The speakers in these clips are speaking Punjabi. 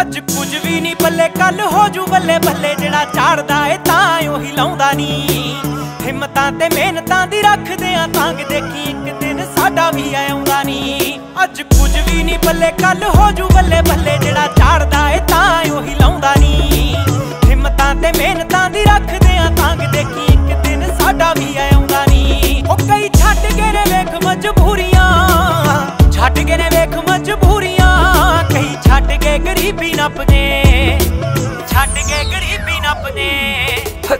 ਅੱਜ ਕੁਝ ਵੀ ਨਹੀਂ ਬੱਲੇ ਕੱਲ ਹੋ ਜੂ ਬੱਲੇ ਬੱਲੇ, ਜਿਹੜਾ ਚਾੜਦਾ ਏ ਤਾਂ ਉਹੀ ਲਾਉਂਦਾ ਨਹੀਂ ਹਿੰਮਤਾਂ ਤੇ ਮਿਹਨਤਾਂ ਦੀ ਰੱਖਦੇ ਆ ਤਾਂਗ ਦੇਖੀ ਇੱਕ ਦਿਨ ਸਾਡਾ ਵੀ ਆਉਂਦਾ ਨਹੀਂ ਅੱਜ ਕੁਝ ਵੀ ਨਹੀਂ ਬੱਲੇ ਕੱਲ ਹੋ ਜੂ ਬੱਲੇ ਬੱਲੇ, ਜਿਹੜਾ ਚਾੜਦਾ ਏ ਤਾਂ ਉਹੀ ਲਾਉਂਦਾ ਨਹੀਂ ਹਿੰਮਤਾਂ ਤੇ ਮਿਹਨਤਾਂ ਦੀ ਰੱਖਦੇ ਆ ਤਾਂਗ ਦੇਖੀ ਇੱਕ ਦਿਨ ਸਾਡਾ ਵੀ ਆਉਂਦਾ ਨਹੀਂ ਉਹ ਕਈ ਛੱਡ ਕੇ ਵੇਖ ਮਜਬੂਰੀਆਂ ਕੇ ਗਰੀਬੀ ਨੱਪਦੇ। ਛੱਡ ਕੇ ਗਰੀਬੀ ਨੱਪਦੇ।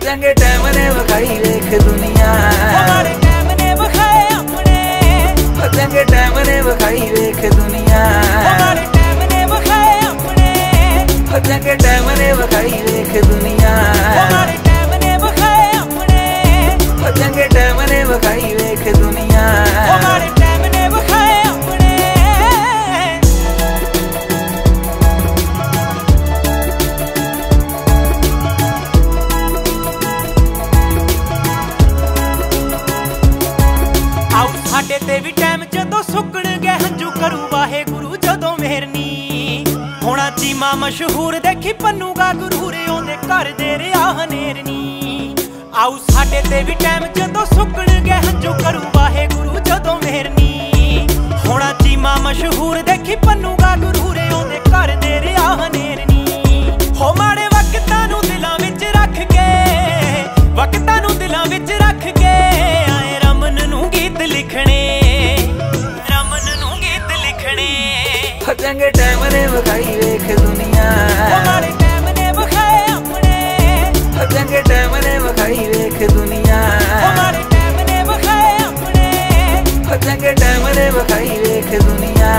ਚੰਗੇ ਟਾਈਮ ਨੇ ਵਿਖਾਈ ਵੇਖ ਦੁਨੀਆ। ਹਮਾਰੇ ਟਾਈਮ ਨੇ ਵਿਖਾਏ ਆਪਣੇ। ਚੰਗੇ ਟਾਈਮ ਨੇ ਵਿਖਾਈ ਵੇਖ ਦੁਨੀਆ। ਹਮਾਰੇ ਟਾਈਮ ਨੇ ਵਿਖਾਏ ਆਪਣੇ। ਚੰਗੇ ਟਾਈਮ ਨੇ ਵਿਖਾਈ ਵੇਖ ਦੁਨੀਆ। ਆਉ ਤੇ ਵੀ ਟਾਈਮ ਜਦੋਂ ਸੁੱਕਣਗੇ ਹੰਝੂ ਕਰੂ ਵਾਹਿਗੁਰੂ ਜਦੋਂ ਮਿਹਰਨੀ। ਹੋਣਾ ਚੀਮਾ ਮਸ਼ਹੂਰ ਦੇਖੀ ਪੰਨੂਗਾ ਗੁਰੂ ਰੇ ਉਹਦੇ ਘਰ ਦੇ ਰਿਆ ਹਨੇਰਨੀ ਆਉ ਸਾਡੇ ਤੇ ਵੀ ਟਾਈਮ ਜਦੋਂ ਸੁੱਕਣਗੇ ਹੰਝੂ ਕਰੂ ਵਾਹਿਗੁਰੂ ਜਦੋਂ ਮਿਹਰਨੀ। ਹੋਣਾ ਚੀਮਾ ਮਸ਼ਹੂਰ ਦੇਖੀ ਪੰਨੂਗਾ ਚੰਗੇ ਟਾਈਮ ਨੇ ਵਿਖਾਈ ਵੇਖ ਦੁਨੀਆ। ਹਮਾਰੇ ਟਾਈਮ ਨੇ ਵਿਖਾਏ ਆਪਣੇ। ਚੰਗੇ ਟਾਈਮ ਨੇ ਵਿਖਾਈ ਵੇਖ ਦੁਨੀਆ। ਹਮਾਰੇ ਟਾਈਮ ਨੇ ਵਿਖਾਏ ਆਪਣੇ। ਚੰਗੇ ਟਾਈਮ ਨੇ ਵਿਖਾਈ ਵੇਖ ਦੁਨੀਆ।